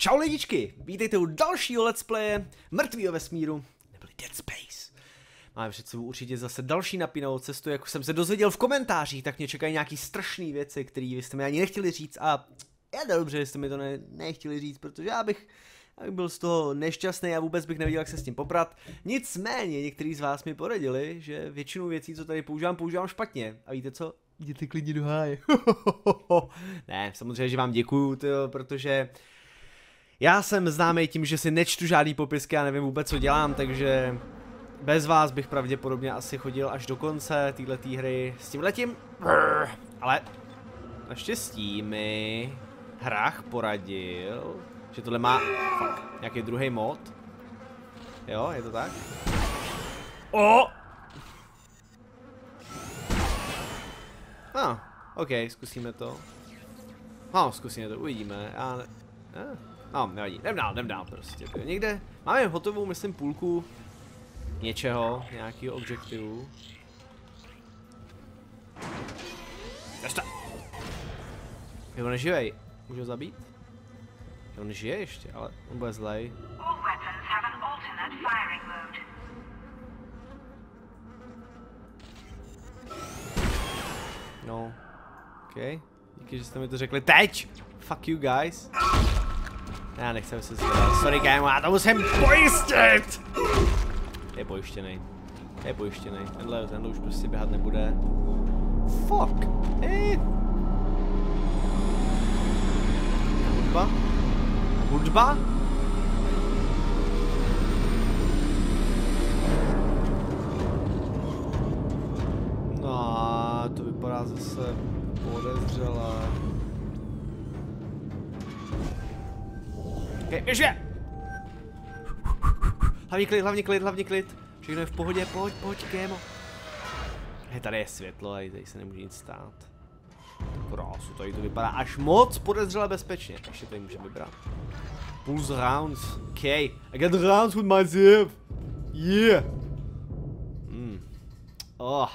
Čau lidičky, vítejte u dalšího let's playe Mrtvýho vesmíru, neboli Dead Space. Máme před sebou určitě zase další napínavou cestu, jak jsem se dozvěděl v komentářích, tak mě čekají nějaký strašné věci, které vy jste mi ani nechtěli říct a je to dobře, že jste mi to ne, nechtěli říct, protože já bych, já bych byl z toho nešťastný a vůbec bych nevěděl, jak se s tím poprat. Nicméně, někteří z vás mi poradili, že většinu věcí, co tady používám, používám špatně. A víte co? Jděte klidně do háje. ne, samozřejmě, že vám děkuju, tyjo, protože já jsem známý tím, že si nečtu žádný popisky a nevím vůbec, co dělám, takže bez vás bych pravděpodobně asi chodil až do konce této hry s tím letím. Ale naštěstí mi hrách poradil, že tohle má fuck, nějaký druhý mod. Jo, je to tak? O! Ah, ok, zkusíme to. No, zkusíme to, uvidíme. Já ne... Ah. No, nevadí, jdem dál, jdem dál prostě. Někde, máme hotovou, myslím, půlku něčeho, nějakého objektivu. Ještě. Je on neživej. Můžu ho zabít? Je on žije ještě, ale on bude zlej. No. OK. Díky, že jste mi to řekli teď! Fuck you guys. Já nechci se zvedat. Sorry, kámo, já to musím pojistit! Je pojištěný. Je pojištěný. Tenhle, tenhle už prostě běhat nebude. Fuck. Eh. Hudba? Hudba? No, to vypadá zase podezřelé. Okay, běžně! Hlavně klid, hlavně klid, hlavně klid. Všechno je v pohodě, pojď, pojď, kémo. Hej, tady je světlo a tady se nemůže nic stát. Krásu, tady to vypadá až moc podezřele bezpečně. Ještě tady můžeme vybrat. Pulse rounds. OK. I got rounds with myself. Yeah. Hmm. Oh.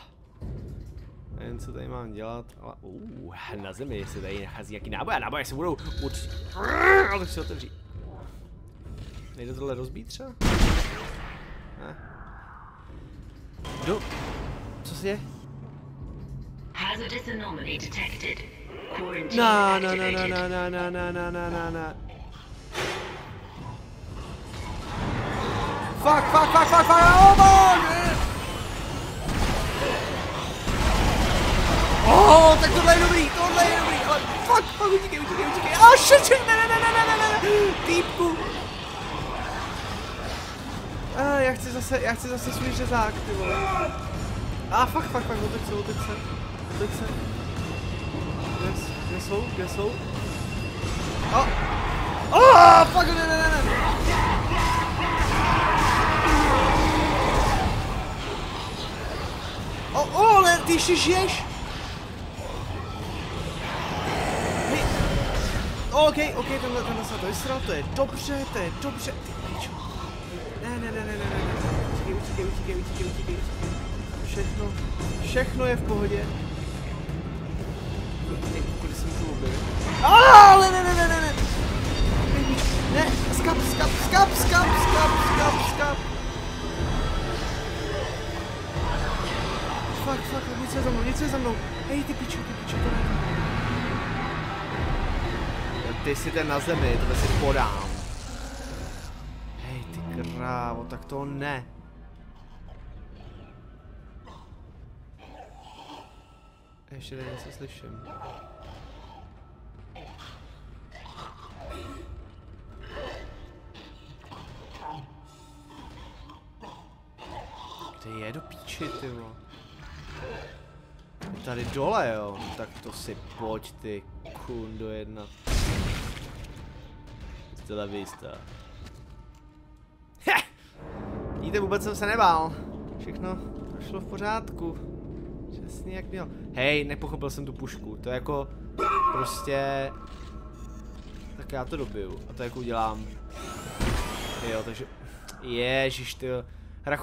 Nevím, co tady mám dělat, ale uh, na zemi se tady nachází nějaký náboj a náboje se budou určitě... Ale si otevřít. Nejde tohle rozbít třeba? Ne. Jdu. Co se je? Hazardous anomaly detected. Quarantine Na na na na activated. na na na na na na na. Fuck, fuck, fuck, fuck, fuck, oh bože! Oh, tak tohle je dobrý, tohle je dobrý, ale fuck, fuck, utíkej, utíkej, utíkej, oh shit, shit, ne, ne, ne, ne, ne, ne, ne, ne, týpku. A já chci zase, já chci zase svůj řezák, ty vole. A fuck, fuck, fuck, otoč se, otoč se, otoč se. Kde, kde jsou, kde jsou? Oh! Oh, fuck, ne, ne, ne, ne. Oh, oh, ale ty ještě žiješ? Hej. OK, OK, tenhle, tenhle se to vysral, to je dobře, to je dobře. Ty Utíkej, utíkej, utíkej, utíkej, utíkej. Všechno, všechno je v pohodě. Kudy se můžu objevit? Ale ne, ne, ne, ne, ne. Ne, skap, skap, skap, skap, skap, skap, skap. Fuck, fuck, něco je za mnou, něco je za mnou. Hej, ty pičo, ty pičo, to ne. Ty si ten na zemi, tohle si podám. Hej, ty krávo, tak to ne. Ještě tady něco slyším. Ty je do píči, ty vole. Tady dole, jo. Tak to si pojď, ty kundo jedna. Stella vista. Heh! Vidíte, vůbec jsem se nebál. Všechno šlo v pořádku. Přesně jak měl. Hej, nepochopil jsem tu pušku. To je jako prostě... Tak já to dobiju. A to jako udělám. Jo, takže... Ježiš,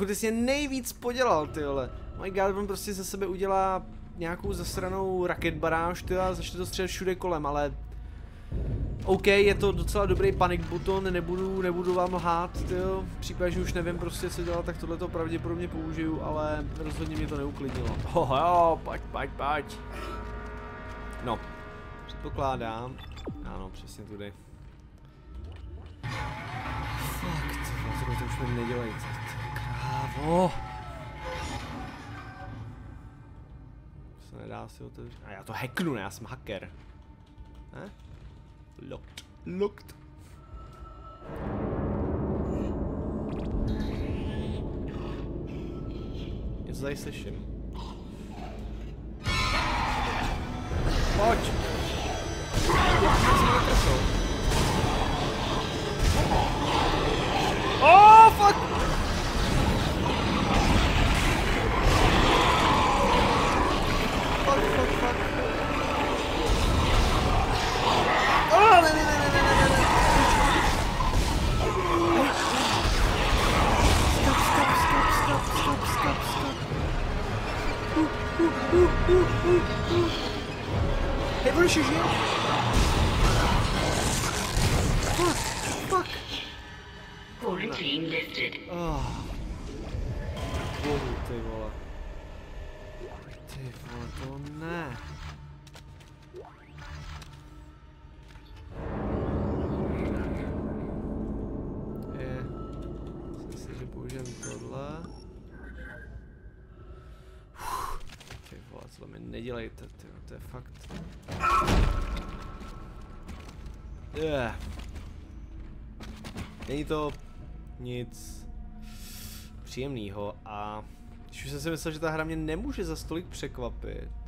ty jsi mě nejvíc podělal, ty vole. My god, on prostě ze sebe udělá nějakou zasranou raket baráž, ty a začne to střílet všude kolem, ale... OK, je to docela dobrý panic button, nebudu, nebudu vám lhát, jo. V případě, že už nevím prostě co dělat, tak tohle to pravděpodobně použiju, ale rozhodně mě to neuklidnilo. Oh jo, pojď, pojď, pojď. No, předpokládám. Ano, přesně tudy. Fakt, tohle to už mi nedělejte, krávo. Se nedá si otevřít. A já to hacknu, ne, já jsem hacker. Ne? Locked. Locked. Něco tady slyším. Pojď! Oh, fuck! Fuck, uh, uh, uh, uh, uh. Hej, budeš žít? Fuck, fuck. Quarantine lifted. Oh. Bohu, ty vole. Ty vole, to ne. Nedělejte, ty, vole, to je fakt. Yeah. Není to nic příjemného a když už jsem si myslel, že ta hra mě nemůže za stolik překvapit.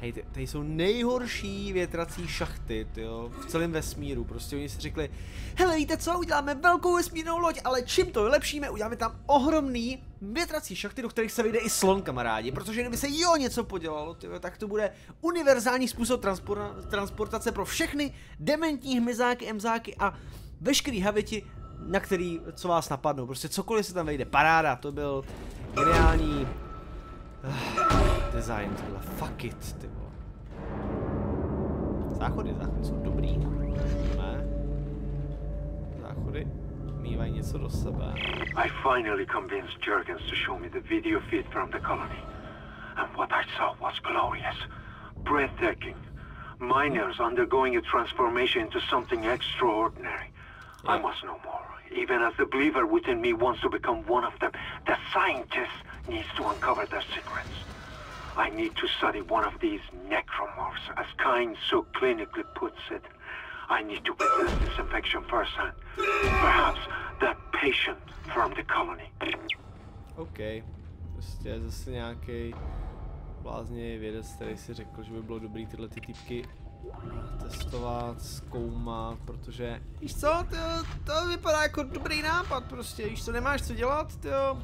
Hej, ty- tady jsou nejhorší větrací šachty, jo, v celém vesmíru. Prostě oni si řekli, hele, víte co, uděláme velkou vesmírnou loď, ale čím to vylepšíme, uděláme tam ohromný větrací šachty, do kterých se vyjde i slon, kamarádi. Protože kdyby se jo něco podělalo, tyjo, tak to bude univerzální způsob transpor- transportace pro všechny dementní hmyzáky, emzáky a veškerý haviti, na který, co vás napadnou. Prostě cokoliv se tam vejde, paráda, to byl geniální uh, design, fuck it. Záchody, záchody jsou dobrý, ne? Záchody mývají něco do sebe. I finally convinced Jurgens to show me the video feed from the colony. And what I saw was glorious, breathtaking. Miners undergoing a transformation into something extraordinary. I must know more. Even as the believer within me wants to become one of them, the scientist needs to uncover their secrets. I need to study one of these necromorphs, as Kyne so clinically puts it. I need to witness this infection firsthand. Perhaps that patient from the colony. OK. Prostě zase nějaký bláznivý vědec, který si řekl, že by bylo dobrý tyhle ty typky testovat, zkoumat, protože víš co, to, to vypadá jako dobrý nápad prostě, víš co, nemáš co dělat, jo.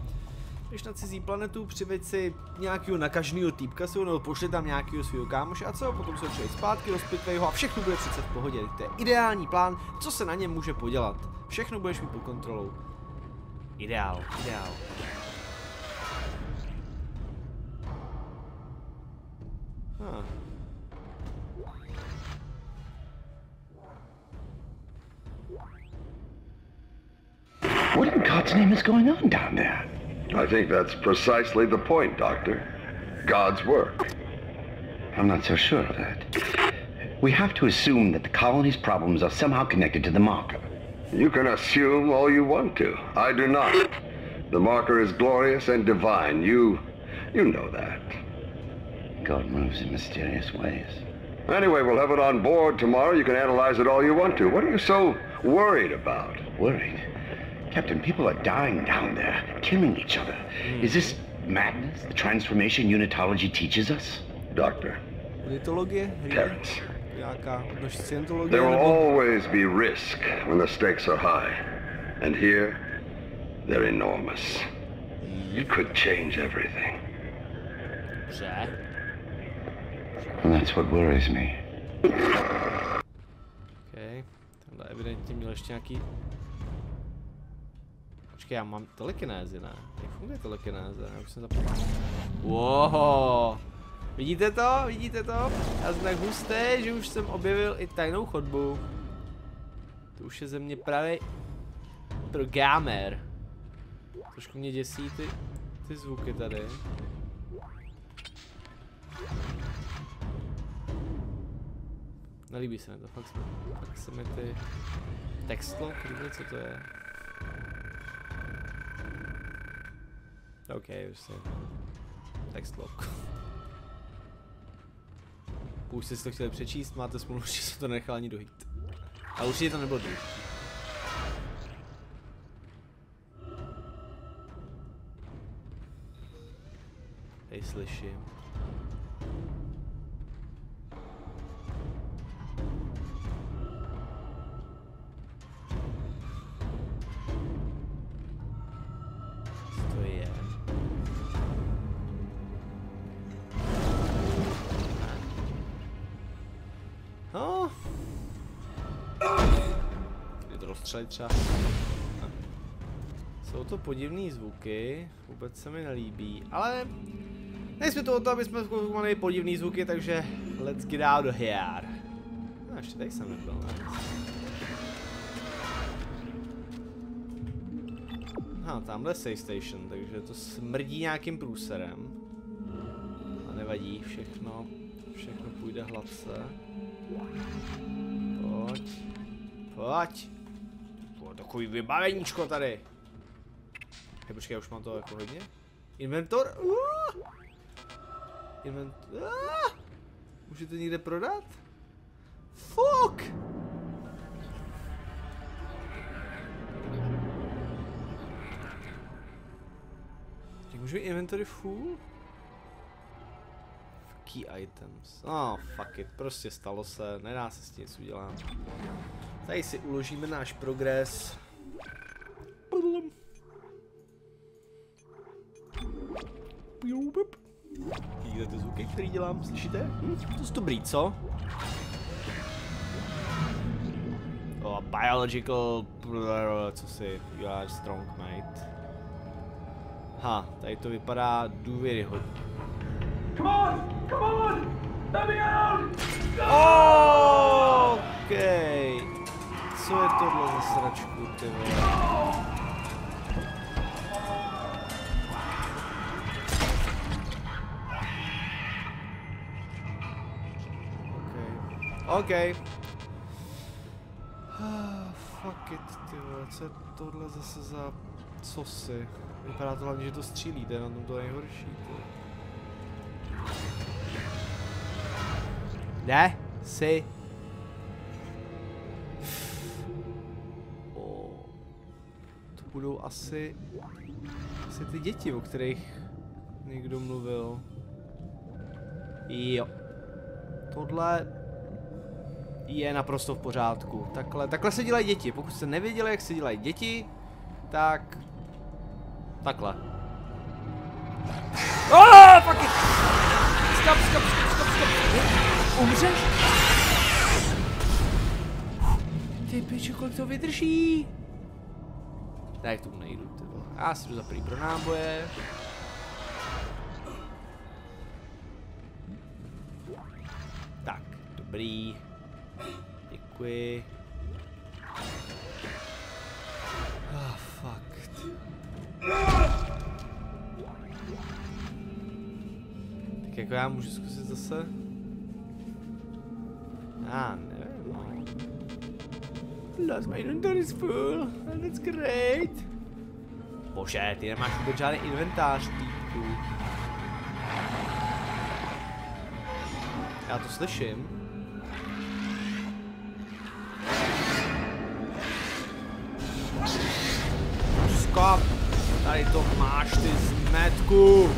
Když na cizí planetu, přiveď si nějakého nakažného týpka svého, nebo pošli tam nějakého svého kámoše a co, potom se přijď zpátky, rozpitvej ho a všechno bude přece v pohodě. To je ideální plán, co se na něm může podělat. Všechno budeš mít pod kontrolou. Ideál, ideál. Huh. What in God's name is going on down there? I think that's precisely the point, Doctor. God's work. I'm not so sure of that. We have to assume that the colony's problems are somehow connected to the marker. You can assume all you want to. I do not. The marker is glorious and divine. You. you know that. God moves in mysterious ways. Anyway, we'll have it on board tomorrow. You can analyze it all you want to. What are you so worried about? Worried? Captain, people are dying down there, killing each other. Is this madness the transformation unitology teaches us? Doctor, Politologie? Terrence. Nějaká odnož scientologie? there will always be risk when the stakes are high. And here, they're enormous. You could change everything. Dobře. And that's what worries me. OK. Tenhle evidentně měl ještě nějaký... Počkej, já mám telekinézi, ne? Jak funguje telekinéze? Já už jsem zapomněl. Wow. Vidíte to? Vidíte to? Já jsem tak husté, že už jsem objevil i tajnou chodbu. To už je ze mě právě pro gamer. Trošku mě děsí ty, ty zvuky tady. Nelíbí se mi to, fakt se, fakt se mi ty textlock, líbí, co to je. OK, už se textlock. Už jste si to chtěli přečíst, máte smůlu, že se to nechal ani dojít. A určitě to nebylo důležité. Hej, slyším. No. Je to rozstřelit třeba. No. Jsou to podivné zvuky, vůbec se mi nelíbí, ale nejsme to o to, aby jsme zkoumali podivné zvuky, takže let's get out of here. No, ještě tady jsem nebyl, ne? Aha, tamhle je save station, takže to smrdí nějakým průserem. A nevadí, všechno, všechno půjde hladce. Pojď. Pojď. Je takový vybaveníčko tady. Hej, počkej, já už mám to jako hodně. Inventor? Uh! Invent... Uh! Můžete někde prodat? Fuck! Jak můžu inventory full? Key items. No, fuck it, prostě stalo se, nedá se s tím nic udělat. Tady si uložíme náš progres. Vidíte ty zvuky, který dělám, slyšíte? Hm? To je dobrý, co? Oh, biological... Co si? You are strong, mate. Ha, tady to vypadá důvěryhodně. Come on! Come on! Let me out! OK. Co je tohle za sračku, ty vole? OK. Fuck it, ty vole, co je tohle zase za cosi? Vypadá to hlavně, že to střílí, je na to nejhorší, ty. Ne, si. To budou asi, asi ty děti, o kterých někdo mluvil. Jo. Tohle je naprosto v pořádku. Takhle, takhle se dělají děti. Pokud jste nevěděli, jak se dělají děti, tak... Takhle. Oh, fuck it! Stop, stop, stop, stop, stop. Umřeš? Ty piče, kolik to vydrží? Tak tomu nejdu, ty vole. Já si jdu za prý pro náboje. Tak, dobrý. Děkuji. Ah. Tak jako já můžu zkusit zase? Já nevím, no. Lost my inventory is full. That's great. Bože, ty nemáš vůbec žádný inventář, týpku. Já to slyším. Skop! Tady to máš, ty zmetku!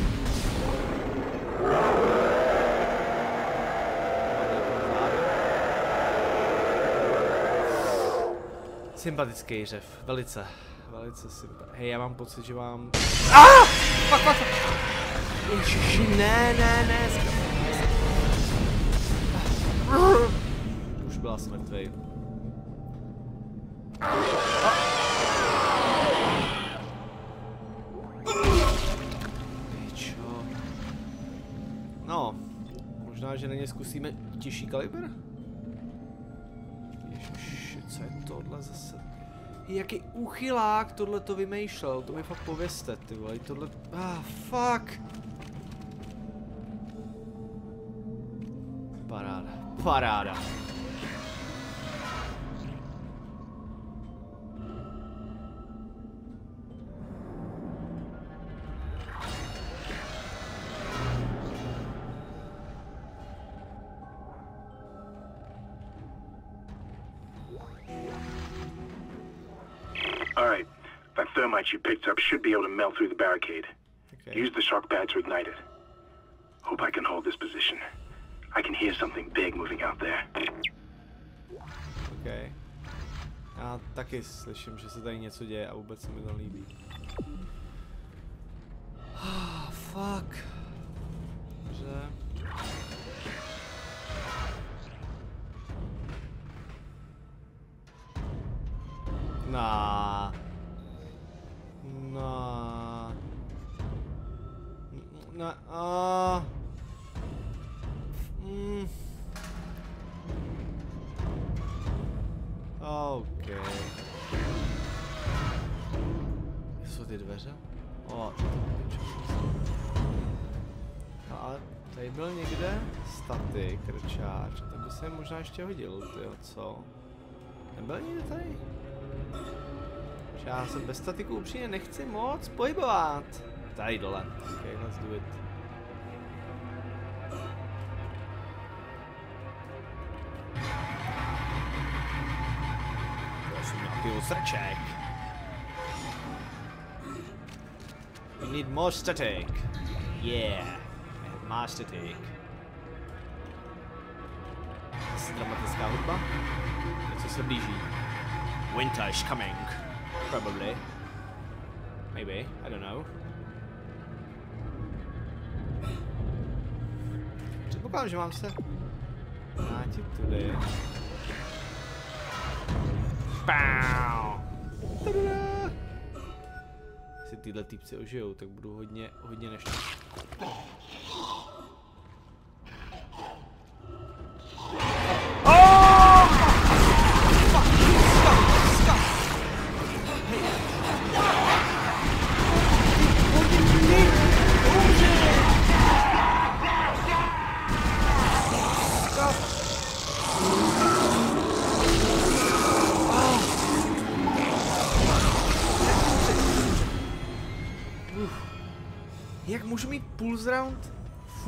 Sympatický řev, velice, velice sympatický. Hej, já mám pocit, že mám... Ah! Fuck, fuck, fuck! Ježiši, ne, ne, ne, Už byla smrtvej. Pičo. No, Stejně zkusíme těžší kalibr? Co je tohle zase? Jaký uchylák tohle to vymýšlel, to mi fakt povězte, ty vole, tohle, ah, fuck. Paráda, paráda. Should be able to melt through the barricade. Okay. Use the shock pad to ignite it. Hope I can hold this position. I can hear something big moving out there. OK. Já taky slyším, že se tady něco děje a vůbec se mi to líbí. Ah, fuck. Mi možná ještě hodil, tyjo, co? Nebyl někde tady? Já se bez statiku upřímně nechci moc pohybovat. Tady dole. OK, let's do it. Já jsem nějaký srček. We need more static. Yeah. More static. Dramatická hudba. Něco se blíží. Winter is coming. Probably. Maybe. I don't know. Předpokládám, že mám se vrátit tudy. Pow! Tadada! Jestli tyhle týpci ožijou, tak budu hodně, hodně nešťastný.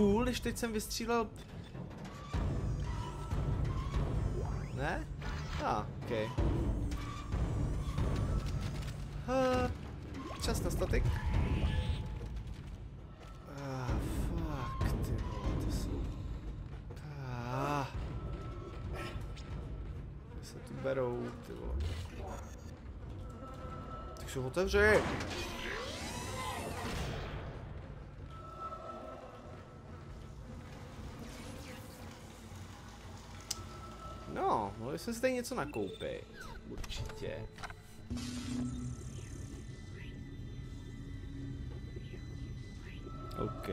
Full, když teď jsem vystřílel... Ne? A, ah, ok. Uh, čas na statik. Ah, fuck, ty to jsou... Ah. Kde se tu berou, ty vole. Tak se otevři! No, mohli jsme si tady něco nakoupit. Určitě. OK.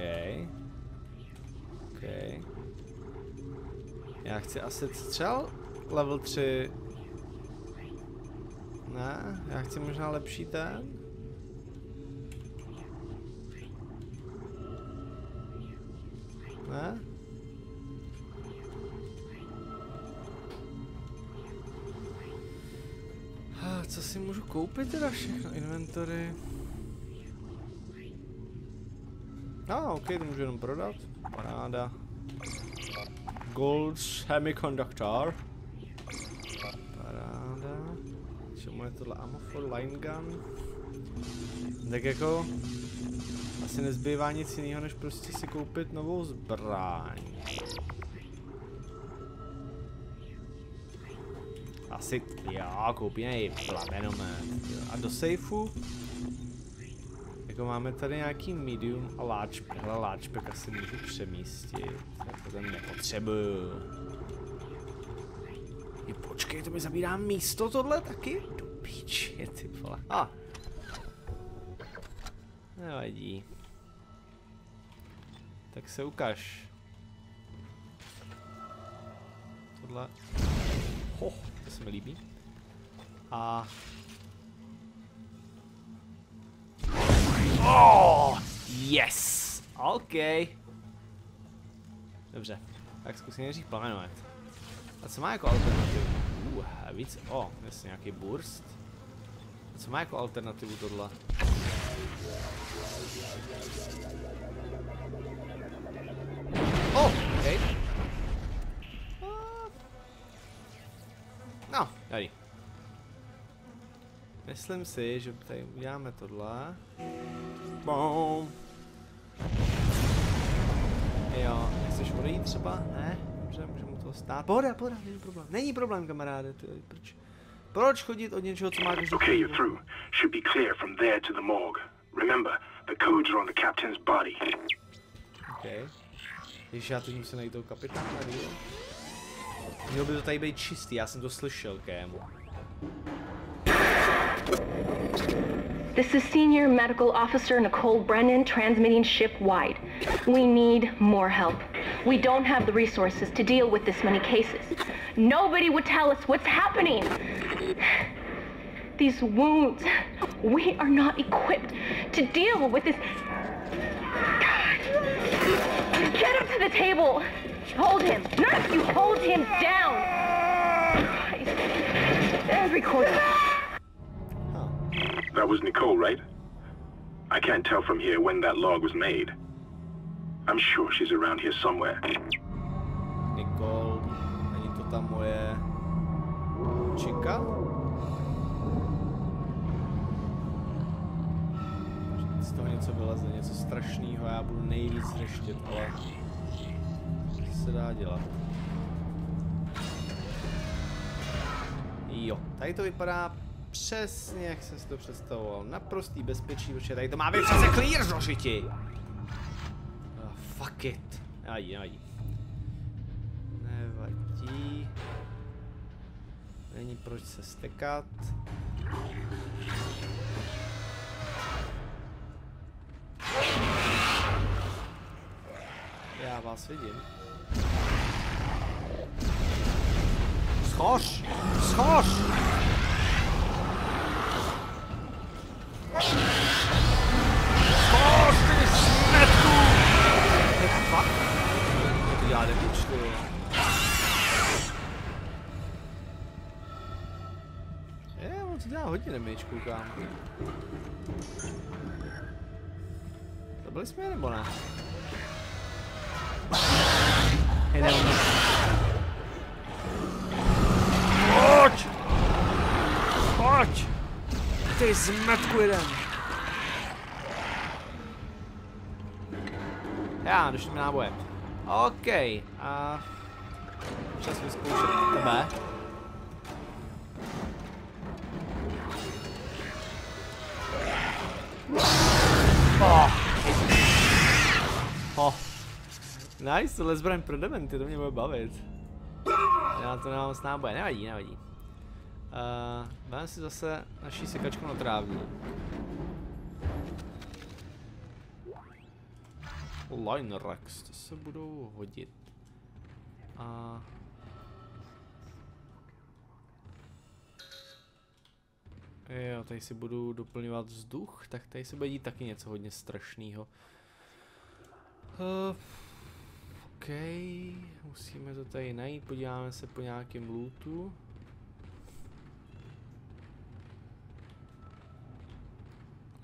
OK. Já chci asi střel level 3. Ne, já chci možná lepší ten. Ne? Koupit teda všechno? Inventory. No, ok, to můžu jenom prodat. Paráda. Gold Semiconductor. Paráda. Čemu je tohle ammo for line gun? Tak jako... Asi nezbývá nic jiného, než prostě si koupit novou zbraň. Asi, jo, koupíme i plamenomet. jo. A do sejfu? Jako máme tady nějaký medium a large, hele, large pack asi můžu přemístit. Jako ten nepotřebuju. I počkej, to mi zabírá místo tohle taky? Do píči, ty vole. A. Ah. Nevadí. Tak se ukaž. tohle. Ho, se mi líbí. A... Oh, yes! OK. Dobře, tak zkusím nejdřív plánovat. A co má jako alternativu? Uh, a víc, o, oh, jasně, nějaký burst. A co má jako alternativu tohle? Oh, okay. No, tady. Myslím si, že tady uděláme tohle. Boom. Jo, nechceš odejít třeba? Ne? Dobře, můžeme to stát. Pohoda, pohoda, není problém. Není problém, kamaráde, ty, proč? Proč chodit od něčeho, co má každý? Okay, you're through. Should be clear from there to the morgue. Remember, the codes are on the captain's body. Okay. Když já teď musím najít toho kapitána, jo? By to tady být čistý, já jsem to slyšel. This is Senior Medical Officer Nicole Brennan transmitting ship-wide. We need more help. We don't have the resources to deal with this many cases. Nobody would tell us what's happening. These wounds, we are not equipped to deal with this. God. Get up to the table. Hold him. Nurse, you hold him down. Christ. And record. That was Nicole, right? I can't tell from here when that log was made. I'm sure she's around here somewhere. Nicole, není to ta moje čika? Z toho něco vyleze, něco strašného, já budu nejvíc řeštit, ale co se dá dělat. Jo, tady to vypadá přesně jak jsem si to představoval. Naprostý bezpečí, protože tady to má být přece clear, zošiti! Oh, fuck it. Aj, aj. Nevadí. Není proč se stekat. Já vás vidím. Schoř! Schoř! Schoř, ty smetku! Fuck? To damage, ty vole. Je, on to dělá hodně damage, koukám. Zabili jsme je nebo ne? Hej, ne. Ty zmetku jeden! Já, došli mi náboje. OK, a... Čas vyzkoušet tebe. Oh. Oh. Nice, tohle zbraň pro dementy, to mě bude bavit. Já to nemám s náboje, nevadí, nevadí. Uh, dáme si zase naší sekačku na trávní. Line racks, to se budou hodit. A... Jo, tady si budu doplňovat vzduch, tak tady se bude dít taky něco hodně strašného. Uh, OK, musíme to tady najít, podíváme se po nějakém lootu.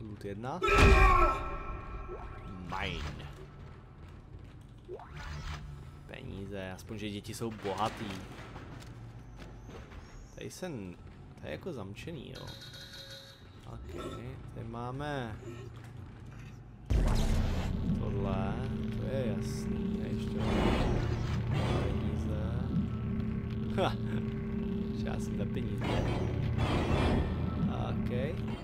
Loot jedna. Mine. Peníze, aspoň že děti jsou bohatý. Tady se, tady jako zamčený, jo. Ok, tady máme tohle, to je jasný, a ještě peníze. Ha, já jsem ta peníze. Ok.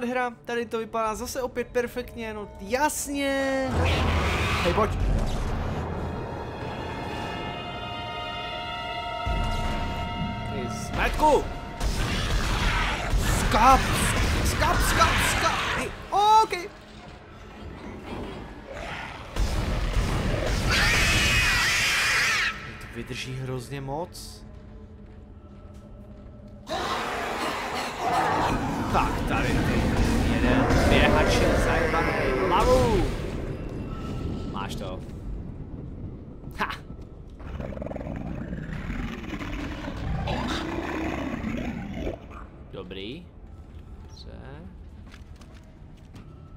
Nádhera. Tady to vypadá zase opět perfektně, no jasně. Hej, pojď. Ty smetku! Skap! Skap, skap, skap! OK. To vydrží hrozně moc. Dobrý. Dobře.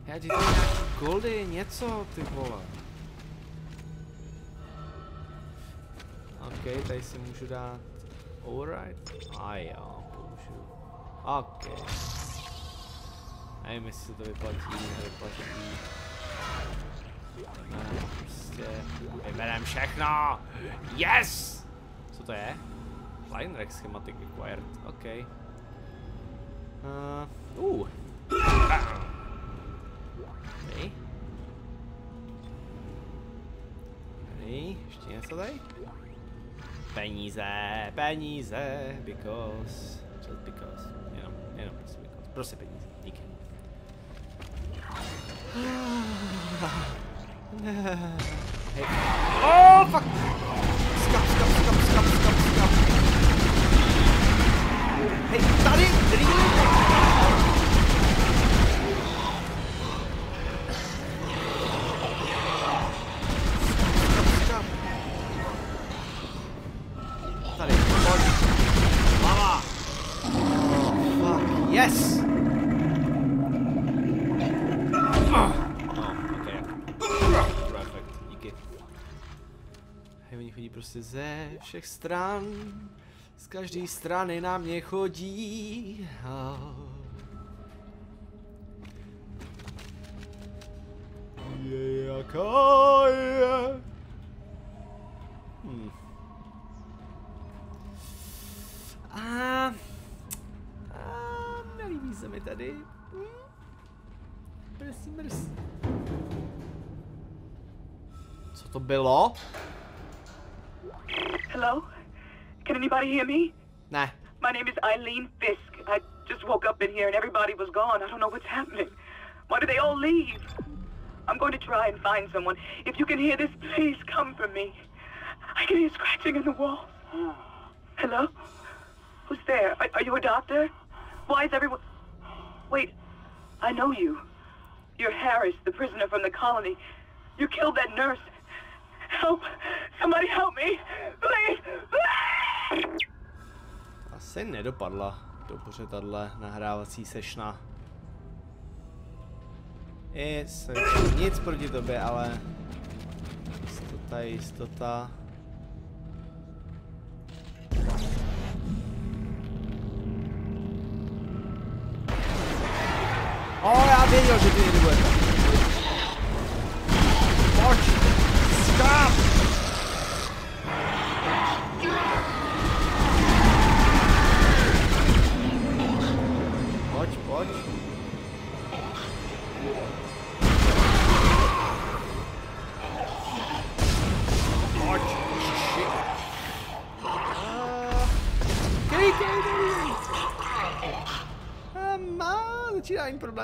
Já ti to nějaký goldy, něco, ty vole. OK, tady si můžu dát override. A jo, můžu. OK. Nevím, jestli se to vyplatí, nevyplatí. Ne, prostě vyberem všechno. Yes! Co to je? Line Rex schematic acquired. OK. Uh, uh. Okay. Tady, ještě něco tady? Peníze, peníze, because, just because, jenom, jenom prostě because, prostě peníze, díky. Hej. Oh, fuck! Skap, skap, skap, skap, skap, skap. Hej, tady, skap. Tady, pojď. Mama! Oh, fuck, yes! Oni chodí prostě ze všech stran. Každé strany na mě chodí. Je jaká je. Hmm. A, a nelíbí se mi tady. Hm? Mrzí, mrzí. Co to bylo? Hello? Can anybody hear me? Ne. My name is Eileen Fisk. I just woke up in here and everybody was gone. I don't know what's happening. Why did they all leave? I'm going to try and find someone. If you can hear this, please come for me. I can hear scratching in the wall. Hello? Who's there? Are, are you a doctor? Why is everyone... Wait, I know you. You're Harris, the prisoner from the colony. You killed that nurse. Help! Somebody help me! Please! Please! Asi nedopadla dobře tahle nahrávací sešna. I se nic proti tobě, ale jistota je jistota. O, já věděl, že ty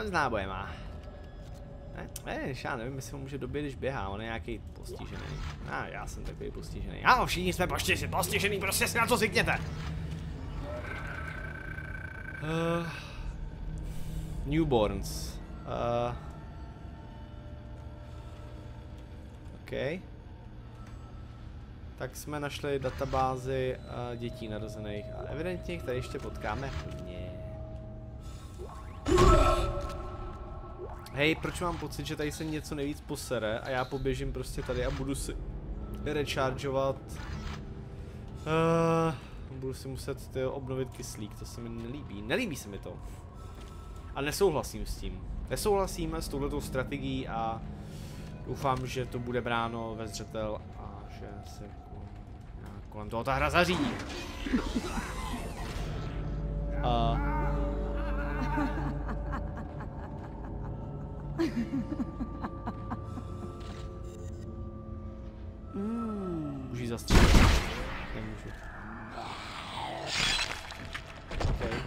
s nábojema. Ne, ne, já nevím, jestli ho může dobit, když běhá, on je nějaký postižený. A já jsem takový postižený. Ano, všichni jsme postižený, postižený, prostě si na to zvykněte. Uh, newborns. Uh, OK. Tak jsme našli databázi uh, dětí narozených a evidentně jich tady ještě potkáme hodně. Hej, proč mám pocit, že tady se něco nejvíc posere a já poběžím prostě tady a budu si rechargeovat. Uh, budu si muset tyjo, obnovit kyslík, to se mi nelíbí. Nelíbí se mi to. A nesouhlasím s tím. Nesouhlasím s touhletou strategií a doufám, že to bude bráno ve zřetel a že se kolem toho ta hra zařídí. Uh, Hmm. Už ji zastřelit? Nemůžu. Okay.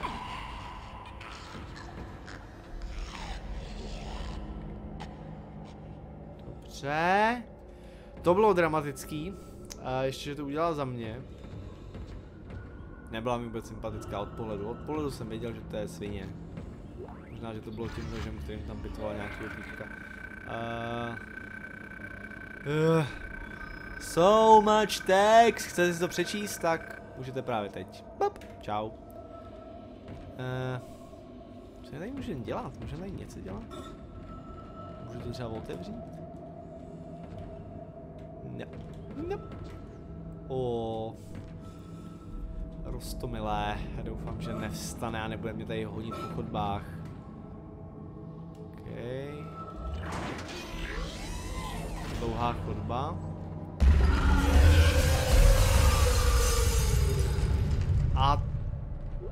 Dobře. To bylo dramatický. A ještě, že to udělala za mě. Nebyla mi vůbec sympatická od pohledu. Od pohledu jsem věděl, že to je svině. Možná, že to bylo tím nožem, kterým tam bytoval nějakého týpka. Uh, uh, so much text. Chcete si to přečíst? Tak můžete právě teď. Bop. Čau. Uh, co tady můžeme dělat? Můžeme tady něco dělat? Můžu to třeba otevřít? Ne. Ne. O. Rostomilé. Doufám, že nevstane a nebude mě tady hodit po chodbách. A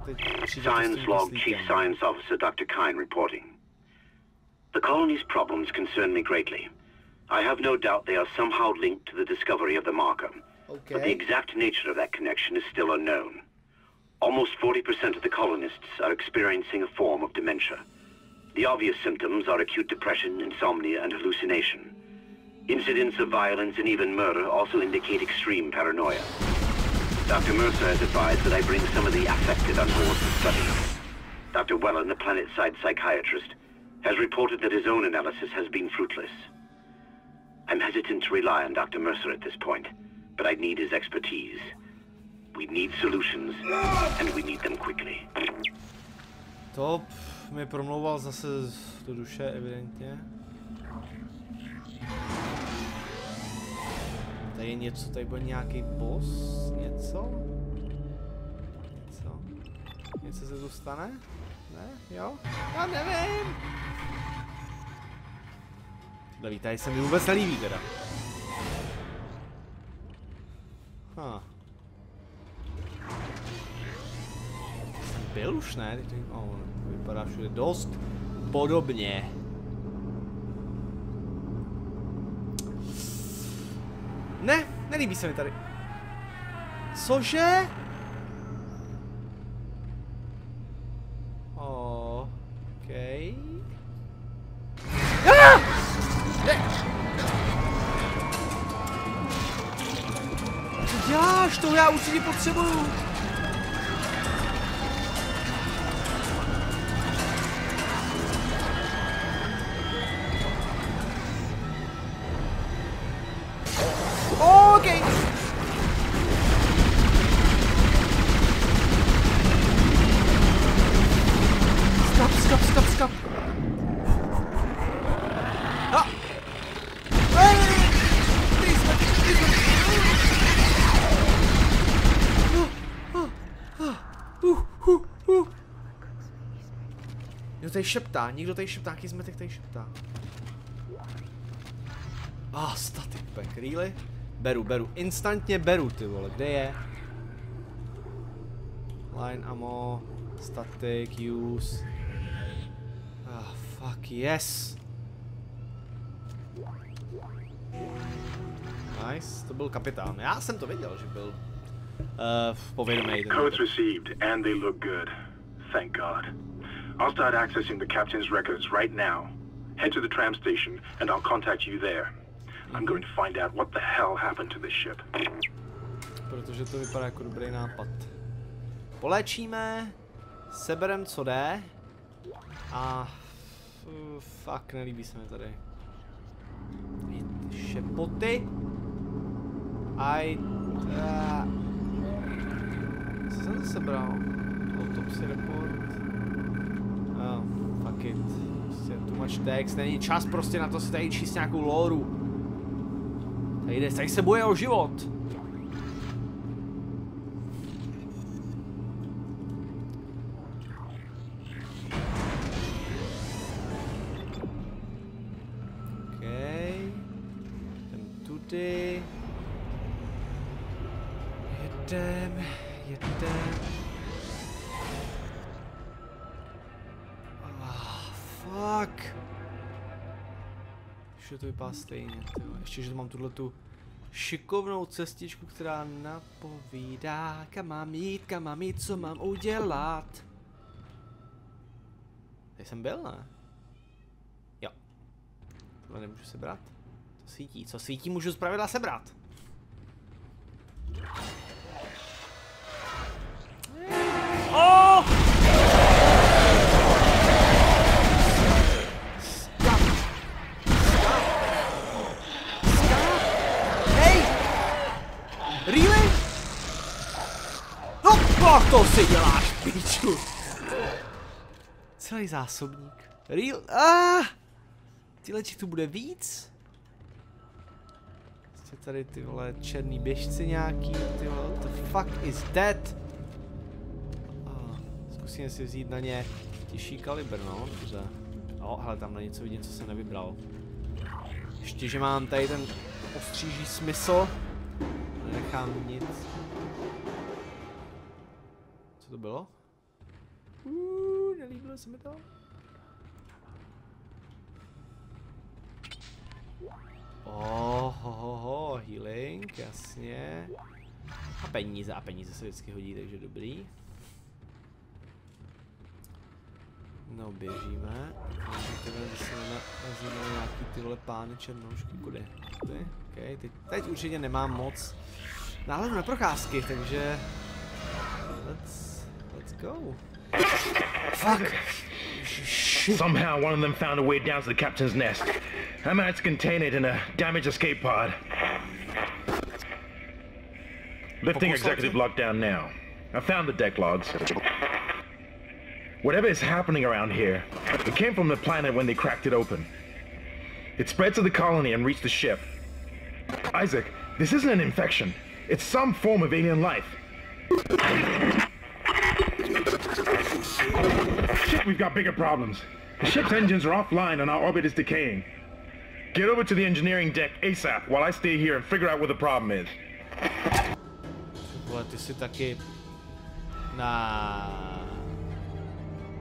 teď přijde to s Science log Chief. Science Officer Dr. Kine reporting. The colony's problems concern me greatly. I have no doubt they are somehow linked to the discovery of the marker. But the exact nature of that connection is still unknown. Almost 40% of the colonists are experiencing a form of dementia. The obvious symptoms are acute depression, insomnia, and hallucination. Incidents of violence and even murder also indicate extreme paranoia. Dr. Mercer has advised that I bring some of the affected on board for study. Dr. Wellen, the planet-side psychiatrist, has reported that his own analysis has been fruitless. I'm hesitant to rely on Dr. Mercer at this point, but I need his expertise. We need solutions, and we need them quickly. To pff, mi promlouval zase do duše, evidentně. Tady je něco, tady byl nějaký boss, něco? Něco? Něco se tu stane? Ne? Jo? Já nevím! Tohle tady se mi vůbec nelíbí teda. Huh. Byl už, ne? Oh, vypadá všude dost podobně. Ne, nelíbí se mi tady. Cože? Oh, okay. Ah! Co děláš? To já určitě potřebuju. Někdo tady šeptá, někdo tady šeptá, jaký zmetek tady šeptá. Ah, static pack, really? Beru, beru, instantně beru, ty vole, kde je? Line ammo, static, use. Ah, fuck, yes. Nice, to byl kapitán. Já jsem to věděl, že byl uh, povědomý. ten- Codes received, and they look good. Thank God. I'll start accessing the captain's records right now. Head to the tram station, and I'll contact you there. I'm going to find out what the hell happened to this ship. Protože to vypadá jako dobrý nápad. Poléčíme, seberem co jde a f- fakt nelíbí se mi tady. Šepoty. A- Co jsem zase bral? Autopsy report. Oh, fuck it. Prostě too much text, není čas prostě na to si tady číst nějakou lóru. Tady, tady se boje o život. Vypadá stejně, tyjo. Ještě, že tu mám tuhle tu šikovnou cestičku, která napovídá, kam mám jít, kam mám jít, co mám udělat. Tady jsem byl, ne? Jo. Tohle nemůžu si brát. To Svítí, co svítí, můžu zpravidla sebrat. Oh! To si děláš, piču. Celý zásobník. Real? Ah! Tyhle tu bude víc? Prostě tady ty vole černý běžci nějaký, ty vole, what the fuck is that? Ah, zkusíme si vzít na ně těžší kalibr, no, dobře. No, hele, tam na něco vidím, co jsem nevybral. Ještě, že mám tady ten ostříží smysl. Nenechám nic. Co to bylo? Uuu, nelíbilo se mi to. Oh, ho, ho, ho, healing, jasně. A peníze, a peníze se vždycky hodí, takže dobrý. No, běžíme. Zase nazývají nějaký tyhle pány černoušky, kudy? Ty? Okay, teď, teď určitě nemám moc náhledu na procházky, takže... Let's go. Fuck! Somehow one of them found a way down to the captain's nest. I managed to contain it in a damaged escape pod. Lifting executive lockdown now. I found the deck logs. Whatever is happening around here, it came from the planet when they cracked it open. It spread to the colony and reached the ship. Isaac, this isn't an infection. It's some form of alien life. We've got bigger problems. The ship's engines are offline and our orbit is decaying. Get over to the engineering deck ASAP while I stay here and figure out what the problem is. Vole, ty si taky... Na.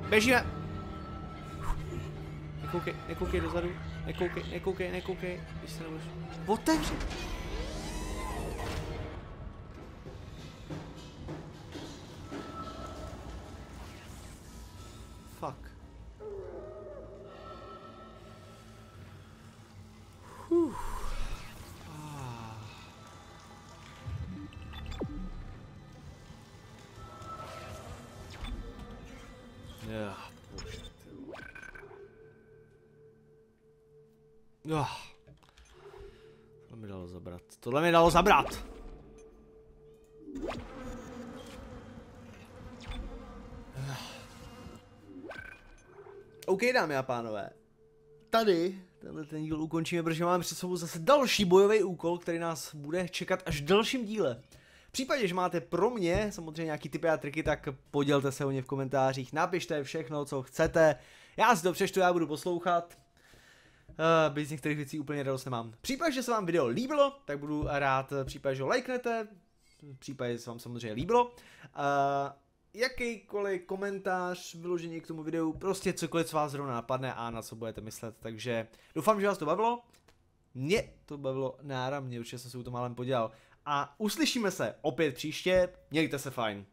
Běžíme! Nekoukej, nekoukej dozadu. Nekoukej, nekoukej, nekoukej. Když se nebudeš... Otevři! Ja. Ah. Tohle mi dalo zabrat. Tohle mi dalo zabrat. OK, dámy a pánové. Tady tenhle ten díl ukončíme, protože máme před sebou zase další bojový úkol, který nás bude čekat až v dalším díle. V případě, že máte pro mě samozřejmě nějaký typy a triky, tak podělte se o ně v komentářích, napište všechno, co chcete. Já si to přečtu, já budu poslouchat. Uh, bez některých věcí úplně radost nemám. V případě, že se vám video líbilo, tak budu rád v případě, že ho lajknete. V případě, že se vám samozřejmě líbilo. Uh, jakýkoliv komentář vyložený k tomu videu, prostě cokoliv, co vás zrovna napadne a na co budete myslet. Takže doufám, že vás to bavilo. Mě to bavilo náramně, určitě jsem se u to málem podělal. A uslyšíme se opět příště, mějte se fajn.